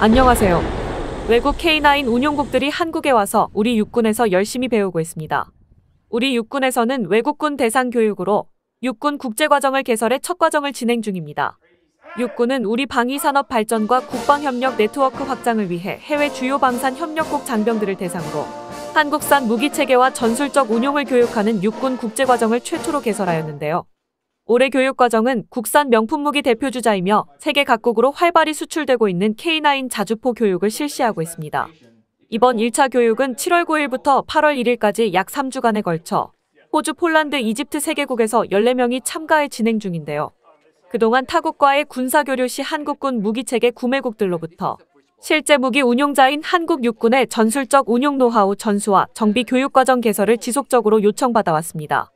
안녕하세요. 외국 K9 운용국들이 한국에 와서 우리 육군에서 열심히 배우고 있습니다. 우리 육군에서는 외국군 대상 교육으로 육군 국제과정을 개설해 첫 과정을 진행 중입니다. 육군은 우리 방위산업 발전과 국방협력 네트워크 확장을 위해 해외 주요 방산 협력국 장병들을 대상으로 한국산 무기체계와 전술적 운용을 교육하는 육군 국제과정을 최초로 개설하였는데요. 올해 교육과정은 국산 명품 무기 대표주자이며 세계 각국으로 활발히 수출되고 있는 K9 자주포 교육을 실시하고 있습니다. 이번 1차 교육은 7월 9일부터 8월 1일까지 약 3주간에 걸쳐 호주, 폴란드, 이집트 3개국에서 14명이 참가해 진행 중인데요. 그동안 타국과의 군사교류 시 한국군 무기체계 구매국들로부터 실제 무기 운용자인 한국 육군의 전술적 운용 노하우 전수와 정비 교육과정 개설을 지속적으로 요청받아 왔습니다.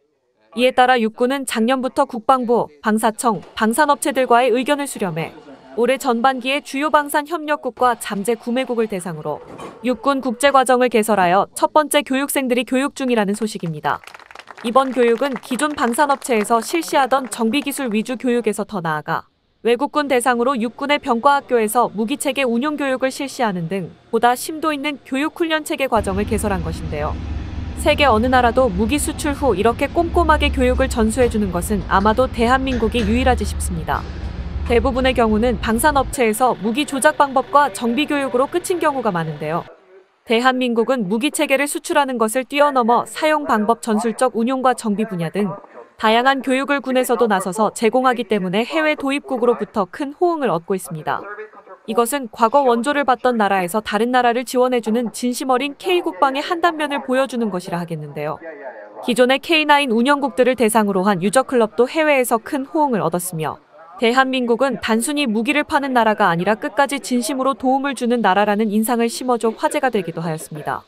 이에 따라 육군은 작년부터 국방부, 방사청, 방산업체들과의 의견을 수렴해 올해 전반기에 주요 방산 협력국과 잠재 구매국을 대상으로 육군 국제 과정을 개설하여 첫 번째 교육생들이 교육 중이라는 소식입니다. 이번 교육은 기존 방산업체에서 실시하던 정비기술 위주 교육에서 더 나아가 외국군 대상으로 육군의 병과학교에서 무기체계 운용 교육을 실시하는 등 보다 심도 있는 교육 훈련 체계 과정을 개설한 것인데요. 세계 어느 나라도 무기 수출 후 이렇게 꼼꼼하게 교육을 전수해주는 것은 아마도 대한민국이 유일하지 싶습니다. 대부분의 경우는 방산업체에서 무기 조작 방법과 정비 교육으로 끝인 경우가 많은데요. 대한민국은 무기 체계를 수출하는 것을 뛰어넘어 사용 방법 전술적 운용과 정비 분야 등 다양한 교육을 군에서도 나서서 제공하기 때문에 해외 도입국으로부터 큰 호응을 얻고 있습니다. 이것은 과거 원조를 받던 나라에서 다른 나라를 지원해주는 진심 어린 K국방의 한 단면을 보여주는 것이라 하겠는데요. 기존의 K9 운영국들을 대상으로 한 유저클럽도 해외에서 큰 호응을 얻었으며 대한민국은 단순히 무기를 파는 나라가 아니라 끝까지 진심으로 도움을 주는 나라라는 인상을 심어줘 화제가 되기도 하였습니다.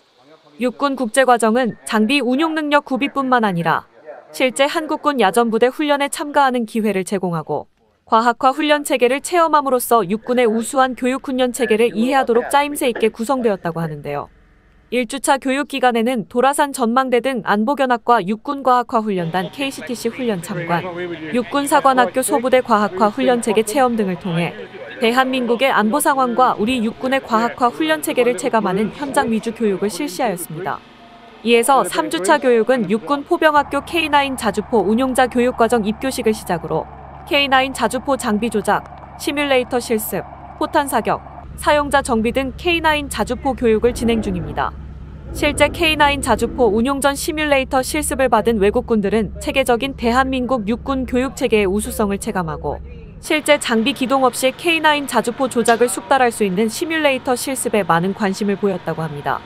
육군 국제과정은 장비 운용 능력 구비뿐만 아니라 실제 한국군 야전부대 훈련에 참가하는 기회를 제공하고 과학화 훈련 체계를 체험함으로써 육군의 우수한 교육 훈련 체계를 이해하도록 짜임새 있게 구성되었다고 하는데요. 1주차 교육 기간에는 도라산 전망대 등 안보견학과 육군과학화 훈련단 KCTC 훈련 참관, 육군사관학교 소부대 과학화 훈련 체계 체험 등을 통해 대한민국의 안보 상황과 우리 육군의 과학화 훈련 체계를 체감하는 현장 위주 교육을 실시하였습니다. 이에서 3주차 교육은 육군 포병학교 K9 자주포 운용자 교육과정 입교식을 시작으로 K9 자주포 장비 조작, 시뮬레이터 실습, 포탄 사격, 사용자 정비 등 K9 자주포 교육을 진행 중입니다. 실제 K9 자주포 운용 전 시뮬레이터 실습을 받은 외국군들은 체계적인 대한민국 육군 교육 체계의 우수성을 체감하고 실제 장비 기동 없이 K9 자주포 조작을 숙달할 수 있는 시뮬레이터 실습에 많은 관심을 보였다고 합니다.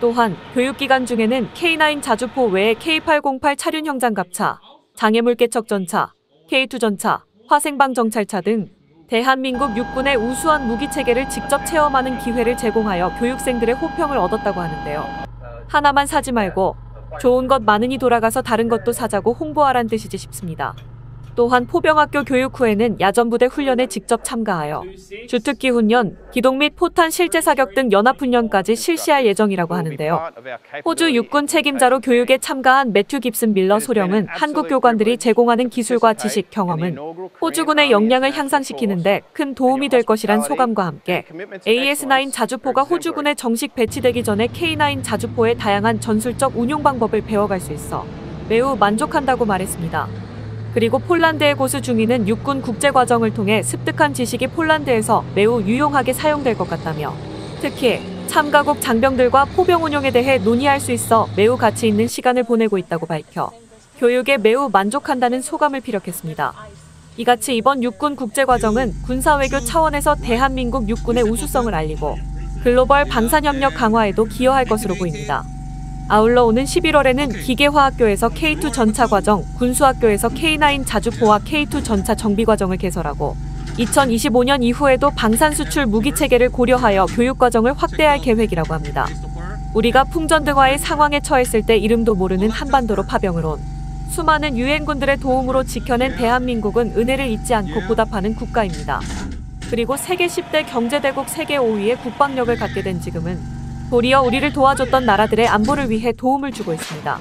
또한 교육 기간 중에는 K9 자주포 외에 K808 차륜 형장갑차, 장애물 개척 전차, K2 전차, 화생방 정찰차 등 대한민국 육군의 우수한 무기 체계를 직접 체험하는 기회를 제공하여 교육생들의 호평을 얻었다고 하는데요. 하나만 사지 말고 좋은 것 많으니 돌아가서 다른 것도 사자고 홍보하란 뜻이지 싶습니다. 또한 포병학교 교육 후에는 야전부대 훈련에 직접 참가하여 주특기 훈련, 기동 및 포탄 실제 사격 등 연합훈련까지 실시할 예정이라고 하는데요. 호주 육군 책임자로 교육에 참가한 매튜 깁슨 밀러 소령은 한국 교관들이 제공하는 기술과 지식, 경험은 호주군의 역량을 향상시키는데 큰 도움이 될 것이란 소감과 함께 AS9 자주포가 호주군에 정식 배치되기 전에 K9 자주포의 다양한 전술적 운용 방법을 배워갈 수 있어 매우 만족한다고 말했습니다. 그리고 폴란드의 고수 중위는 육군 국제 과정을 통해 습득한 지식이 폴란드에서 매우 유용하게 사용될 것 같다며 특히 참가국 장병들과 포병 운용에 대해 논의할 수 있어 매우 가치 있는 시간을 보내고 있다고 밝혀 교육에 매우 만족한다는 소감을 피력했습니다. 이같이 이번 육군 국제 과정은 군사 외교 차원에서 대한민국 육군의 우수성을 알리고 글로벌 방산협력 강화에도 기여할 것으로 보입니다. 아울러 오는 11월에는 기계화학교에서 K2 전차 과정, 군수학교에서 K9 자주포와 K2 전차 정비 과정을 개설하고 2025년 이후에도 방산 수출 무기 체계를 고려하여 교육 과정을 확대할 계획이라고 합니다. 우리가 풍전 등화의 상황에 처했을 때 이름도 모르는 한반도로 파병을 온 수많은 유엔군들의 도움으로 지켜낸 대한민국은 은혜를 잊지 않고 보답하는 국가입니다. 그리고 세계 10대 경제대국 세계 5위의 국방력을 갖게 된 지금은 도리어 우리를 도와줬던 나라들의 안보를 위해 도움을 주고 있습니다.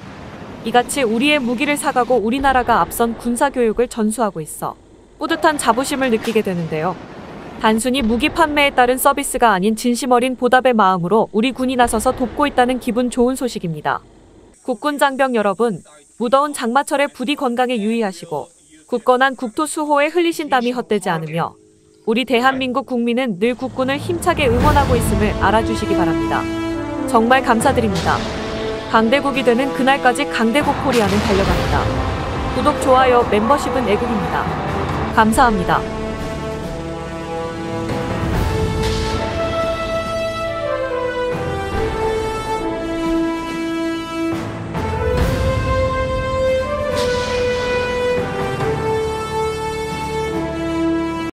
이같이 우리의 무기를 사가고 우리나라가 앞선 군사교육을 전수하고 있어 뿌듯한 자부심을 느끼게 되는데요. 단순히 무기 판매에 따른 서비스가 아닌 진심 어린 보답의 마음으로 우리 군이 나서서 돕고 있다는 기분 좋은 소식입니다. 국군 장병 여러분, 무더운 장마철에 부디 건강에 유의하시고 굳건한 국토 수호에 흘리신 땀이 헛되지 않으며 우리 대한민국 국민은 늘 국군을 힘차게 응원하고 있음을 알아주시기 바랍니다. 정말 감사드립니다. 강대국이 되는 그날까지 강대국 코리아는 달려갑니다. 구독, 좋아요, 멤버십은 애국입니다. 감사합니다.